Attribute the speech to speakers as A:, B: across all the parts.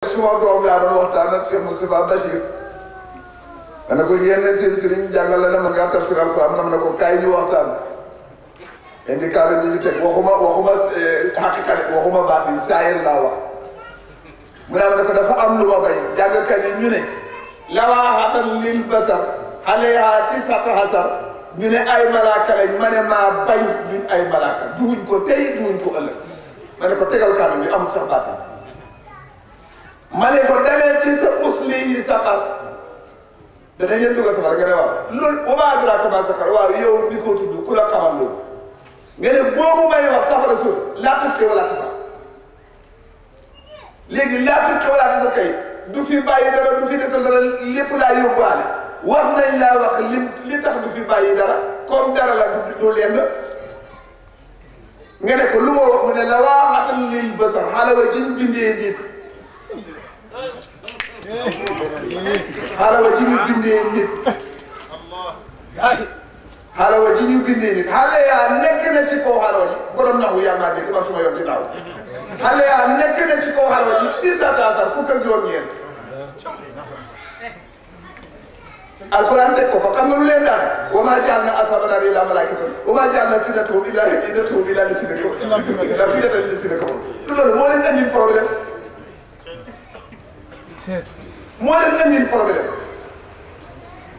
A: suma doom laa doon waxtaan ak Cheikh Moustapha Bachir ma ne ko yéen seen sëriñ jàngal la dama ngaa tafsir alquran man na ko kaay ñu waxtaan indi kaala bi ñu teg waxuma waxuma xaqiqa de waxuma baat yi saayir laa wax mu ne ma ne ko dafa am lu ma bay jàngkat yi ñu ne lawaaxatan lil basar xaleya tisata hasar ñu ne ay malaaka lañ ma ne maa bañ ñun ay malaaka duuñ ko tey duuñ ko ëllëg ma ne ko tegal kaala bi amul sax baat yi ma ne ko demee ci sa usli yi saqar danañ leen dugal safara nga ne waaw loolu bu ma adra ko ma saqar waaw yow ni ko tudd ku la xamal loolu nga ne boobu may wax safara suuf laa tëj wala tasa léegi laa tëj wala tasa kay du fi bàyyi dara du fi desal dara lépp laa yóbbaale war nañ laa wax li li tax du fi bàyyi dara comme dara la du du lenn nga ne ko lu ma wax mu ne la waaxatan lil basar xale wa jën bindee nit xale wa ji ñu bindee nit xale wa ji ñu bindee nit xale yaa nekk na ci kaw xale wa ji borom naxu yaa maa dégg man suma yoon ci daaw xale yaa nekk na ci kaw xale wa ji ci sa taasar fukk ak juróom-ñeent alxuraan teg ko fa xam nga lu leen daal wa maa ja'alnaa ashaabal naari illaa malaa'ikatan wa maa ja'alnaa fitnatahum illaa fitnatahum illaa llaziina kafaruu illaa fitnatan llaziina kafaruu du loolu moo leen andil problème moo leen andil problème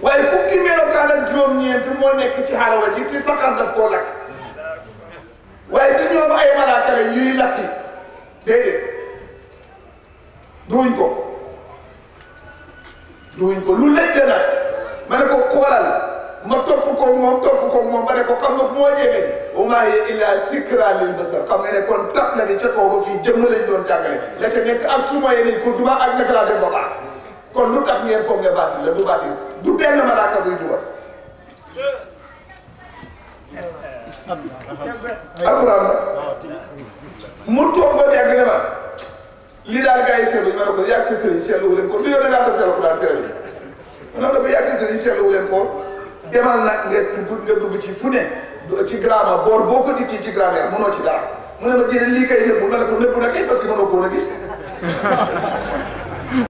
A: waaye fukki melokaan ak juróom-ñeent moo nekk ci xalawa ji ci saxar daf koo lakk waaye du ñoom ay malaaka la yuy lakki déedéet duñ ko duñ ko lu lëj la ma ne ko xoolal ma topp ko moom topp ko moom ma ne ko xam nga fu moo jege wa maa hiya illaa zikraa lil basar xam nga ne kon tap na di ca kaw ba fii jëmm lañ doon jàngale la ca nekk ak su ma yeneen ko duma ak naka laa dem ba baax kon lu tax ngeen foog ne baatin la du baatin du benn malaaka buy dugal alxuraan mu toog ba yàgg ne ma lii daal gars yi seetlu ñu ne ko yàgg sa sëriñ seetlu wu leen ko du yow da ngaa def sa alxuraan tere bi mu ne ko yàgg sa sëriñ seetlu wu leen ko demal nag nga dugg nga dugg ci fu ne ci grammaire boor boo ko dikkee ci grammaire mënoo ci dara mu ne ma jëlee lii kay nëbbu ma ne ko nëbbu na kay parce que mënoo ko woon a gis